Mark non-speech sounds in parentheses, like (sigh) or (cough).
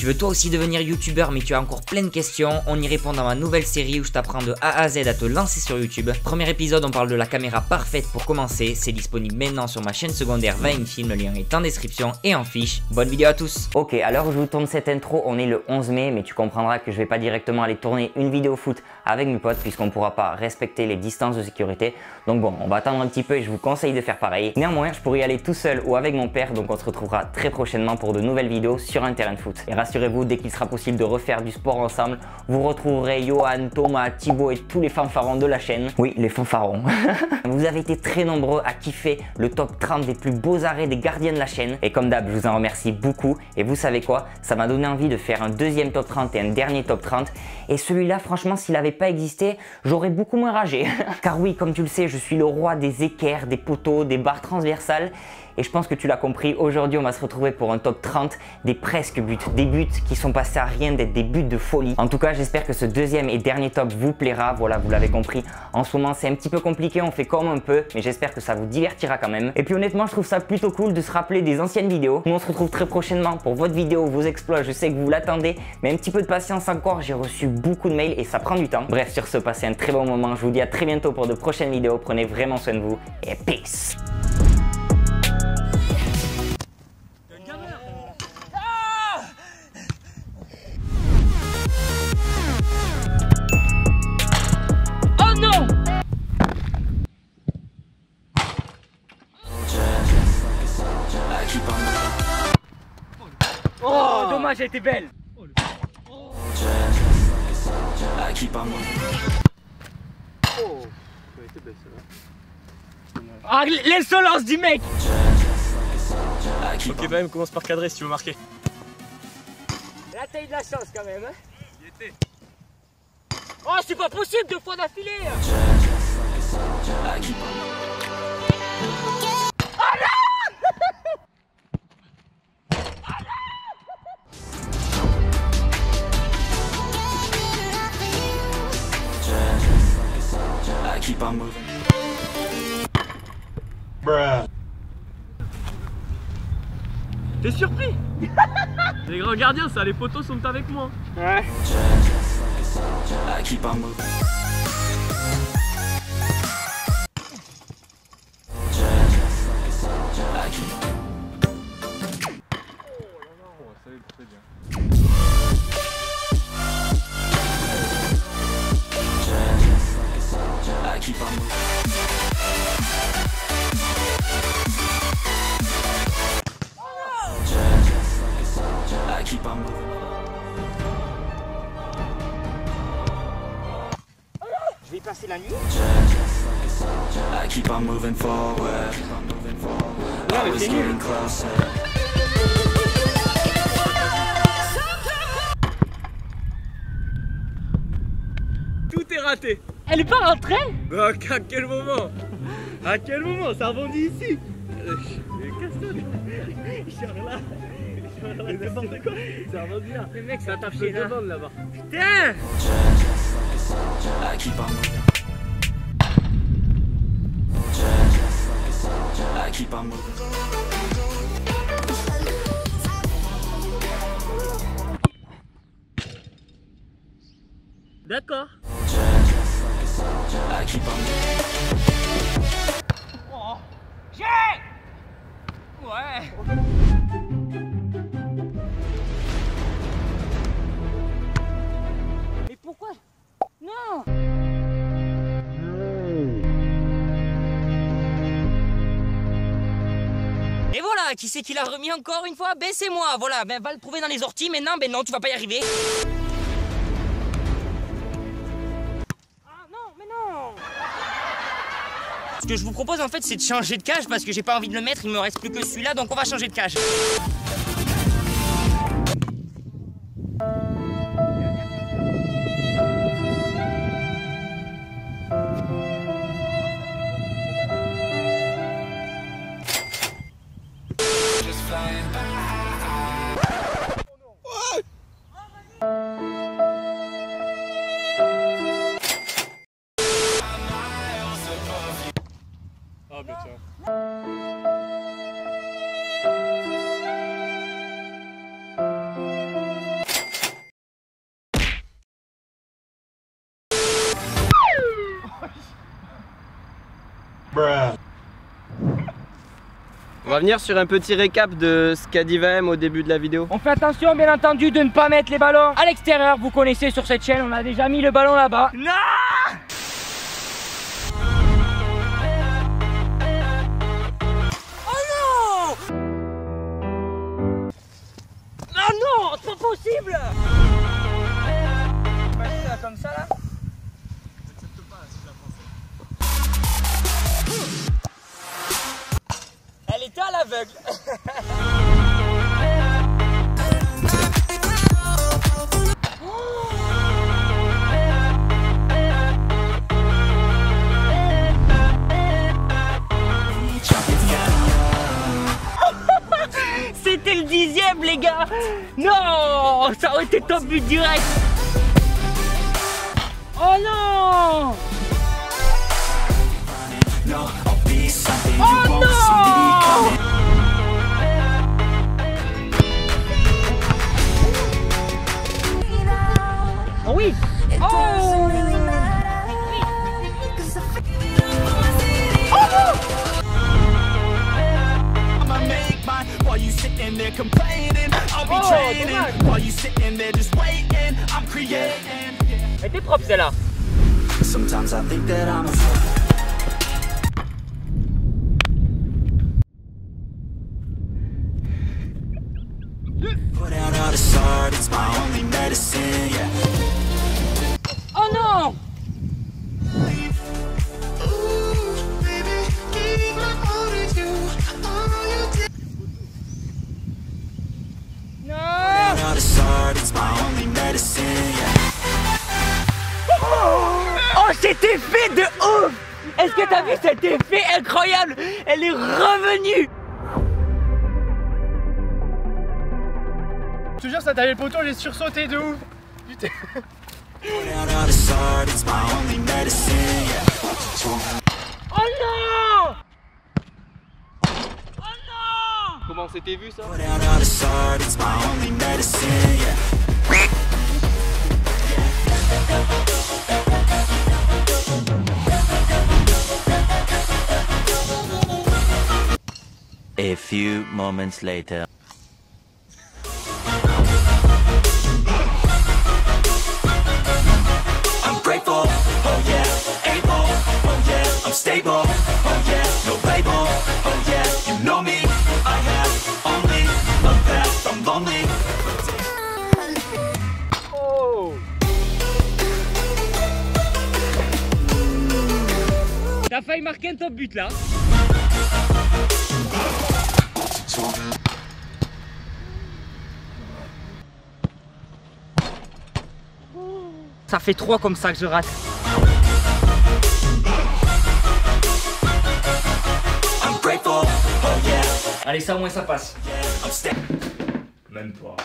Tu veux toi aussi devenir youtubeur mais tu as encore plein de questions On y répond dans ma nouvelle série où je t'apprends de A à Z à te lancer sur YouTube. Premier épisode, on parle de la caméra parfaite pour commencer. C'est disponible maintenant sur ma chaîne secondaire Film, le lien est en description et en fiche. Bonne vidéo à tous Ok, alors je vous tourne cette intro, on est le 11 mai, mais tu comprendras que je vais pas directement aller tourner une vidéo foot avec mes potes puisqu'on pourra pas respecter les distances de sécurité. Donc bon, on va attendre un petit peu et je vous conseille de faire pareil. Néanmoins, je pourrais y aller tout seul ou avec mon père, donc on se retrouvera très prochainement pour de nouvelles vidéos sur un terrain de foot. Et rassurez-vous, dès qu'il sera possible de refaire du sport ensemble, vous retrouverez Johan, Thomas, Thibaut et tous les fanfarons de la chaîne. Oui, les fanfarons. (laughs) vous avez été très nombreux à kiffer le top 30 des plus beaux arrêts des gardiens de la chaîne. Et comme d'hab, je vous en remercie beaucoup. Et vous savez quoi? Ça m'a donné envie de faire un deuxième top 30 et un dernier top 30. Et celui-là, franchement, s'il n'avait pas existé, j'aurais beaucoup moins ragé. (laughs) Car oui, comme tu le sais, je suis le roi des équerres, des poteaux, des barres transversales. Et je pense que tu l'as compris, aujourd'hui on va se retrouver pour un top 30 des presque buts, des buts qui sont passés à rien d'être des buts de folie. En tout cas, j'espère que ce deuxième et dernier top vous plaira. Voilà, vous l'avez compris. En ce moment, c'est un petit peu compliqué, on fait comme un peu, mais j'espère que ça vous divertira quand même. Et puis honnêtement, je trouve ça plutôt cool de se rappeler des anciennes vidéos. Nous on se retrouve très prochainement pour votre vidéo, vos exploits. Je sais que vous l'attendez, mais un petit peu de patience encore. J'ai reçu beaucoup de mails et ça prend du temps. Bref, sur ce, passez un très bon moment. Je vous dis à très bientôt pour de prochaines vidéos. Prenez vraiment soin de vous et peace. Dommage, elle était belle. Oh, elle était belle celle-là. Ah, l'insolence du mec Ok, bah, même commence par cadrer si tu veux marquer. La taille de la chance quand même. Hein. était. Oh, c'est pas possible deux fois d'affilée. Bruh. T'es surpris (laughs) Les grands gardiens, ça, les poteaux sont avec moi. Ouais. La nuit. I keep on moving forward. Always getting closer. Tout est raté. Elle est pas rentrée? Bah, à quel moment? À quel moment? Ça rebondit ici n'importe quoi Ça rebondit là Le mec, ça tape chez là. là-bas Putain I keep on moving. Keep on moving. D'accord. J'ai Ouais. Qui c'est qui l'a remis encore une fois? Ben c'est moi, voilà, ben va le trouver dans les orties, mais non, ben non, tu vas pas y arriver. Ah non, mais non. Ce que je vous propose en fait, c'est de changer de cage parce que j'ai pas envie de le mettre, il me reste plus que celui-là, donc on va changer de cage. On va venir sur un petit récap de ce qu'a dit VM au début de la vidéo. On fait attention, bien entendu, de ne pas mettre les ballons à l'extérieur. Vous connaissez sur cette chaîne, on a déjà mis le ballon là-bas. Non Oh non Ah non C'est pas possible là, comme ça là. (laughs) C'était le dixième, les gars. Non, ça aurait été top but direct. Oh non Elle était propre celle-là. Est-ce que t'as vu cet effet incroyable? Elle est revenue! Je te jure, ça t'avait le poteau, j'ai sursauté de ouf. Putain. Oh non! Oh non! Comment c'était vu ça? A few moments later. I'm grateful, oh yeah, able, oh yeah, I'm stable, oh yeah, no label, oh yeah, you know me, I have only a path, I'm lonely. T'as failli marquer un top but là Ça fait trois comme ça que je rate. Oh Allez, ça au moins ça passe. Même pas.